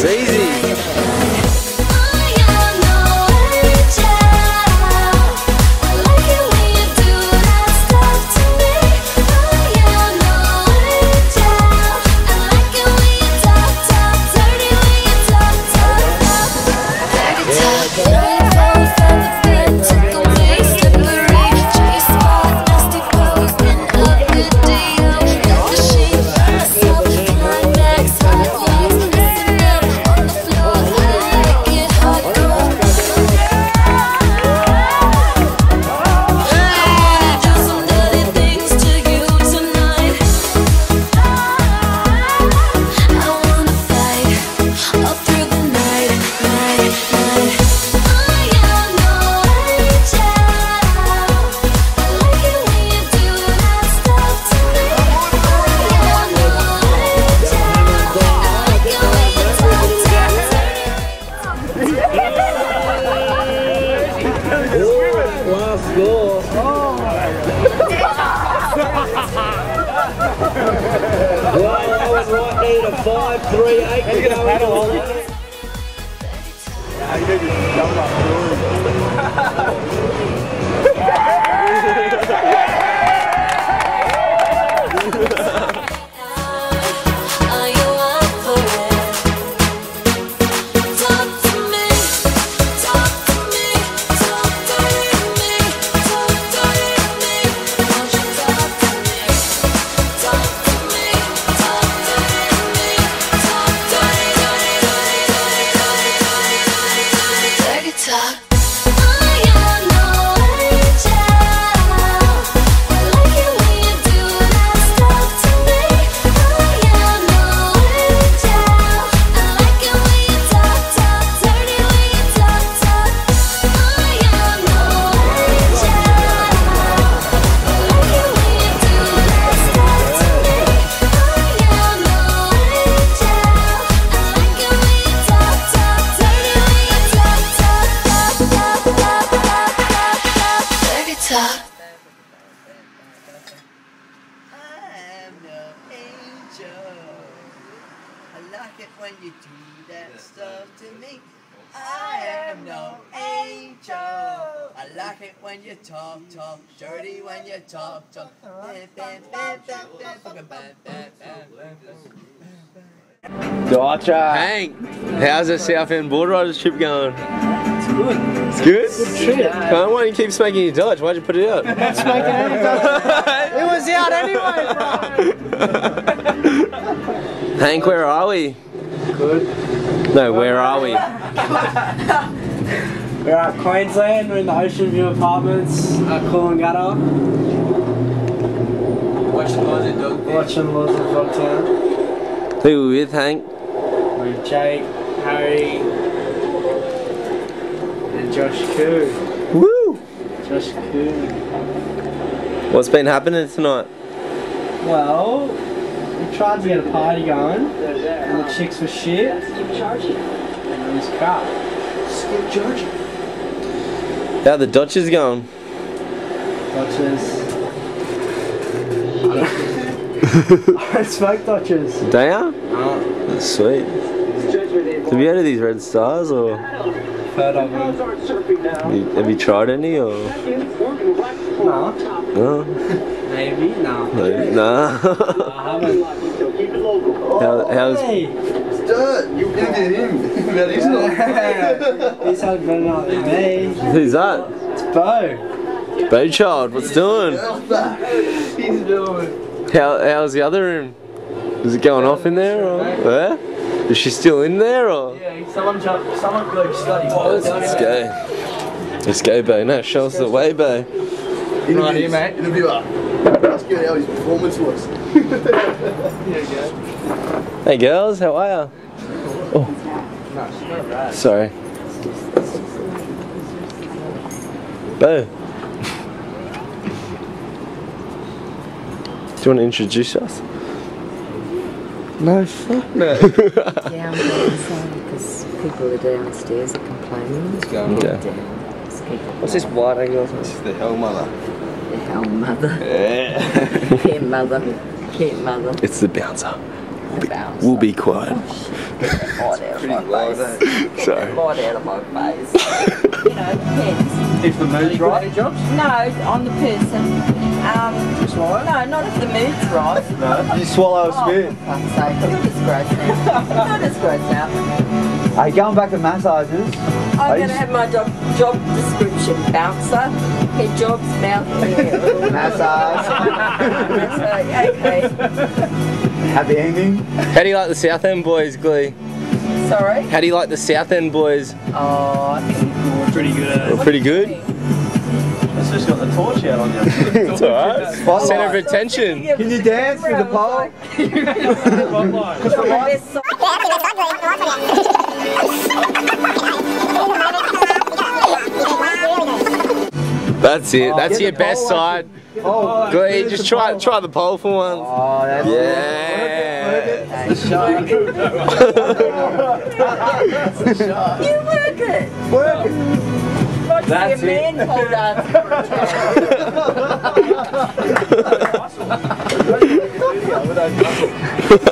It's easy. Ryan Owen Whiteney to 5 3 8. He's going to paddle on it. Yeah, you need to jump up. Suck. am no angel. I like it when you do that stuff to me. I am no angel. I like it when you talk, talk, dirty when you talk, talk. Gotcha. Hank, how's the South End Board Riders trip going? It's good. It's good? Good trip. Come on, why do you keep smoking your Dodge? Why'd you put it out? It was out anyway, Hank, where are we? Good. No, where are we? We're at Queensland, we're in the Ocean View Apartments at Coolangatta. Watching Laws and Dog Watching Lords of Dogtown. Who are we with, Hank? With Jake, Harry, and Josh Ku. Woo! Josh Ku. What's been happening tonight? Well, we tried to get a party going, and the chicks were shit. And it was crap. Skip George. How the Dodgers going? Dodgers. I don't smoke Dodgers. They are? Uh-huh. Sweet. Have you had these red stars or Heard of them. have you, have you tried any or No. no? Maybe? No. No. Nah. I haven't. How, how's Hey! Dirt. You can get in. That is not. He's had better not than me. who's that? It's Bo. Baby child, what's doing? He's doing. How, how's the other room? Is it going off in there or? Yeah? Is she still in there or? Yeah, someone jump, someone go study. Let's go. Let's go, babe. No, show us the way, babe. Right here, mate. Interviewer. Ask you how his performance was. Hey, girls, how are ya? Oh, sorry. Bo. Do you want to introduce us? No, fuck no. Yeah, I'm going inside because people are downstairs are complaining. Okay. Downstairs, people What's this white angle? This is the hell mother. The hell mother. Yeah. Yeah, mother. Yeah, mother. It's the bouncer. Bounce. We'll be quiet. Light out of my loud, face. Get the light out of my face. you know, depends. If the mood's right. No, on the person. Um, no, not if the mood's right. no, You swallow a Oh, spoon. for fuck's sake, you're disgraced now. You're disgraced now. Hey, going back to massages. I'm going to have my job, job description. Bouncer, head jobs, mouth, hair. Massage. Massage, okay. Happy ending. How do you like the South End boys, Glee? Sorry? How do you like the South End boys? Oh, I think We're pretty good at it. Eh? We're pretty good. It's just got the torch out on you. It's alright. Spotlight. Center of attention. Can you dance with the pole? That's it. That's your best side. Oh, Glee, just try try the pole for once. oh that's Yeah. You work it. Work it. Watch That's your it. man pole dance for a change.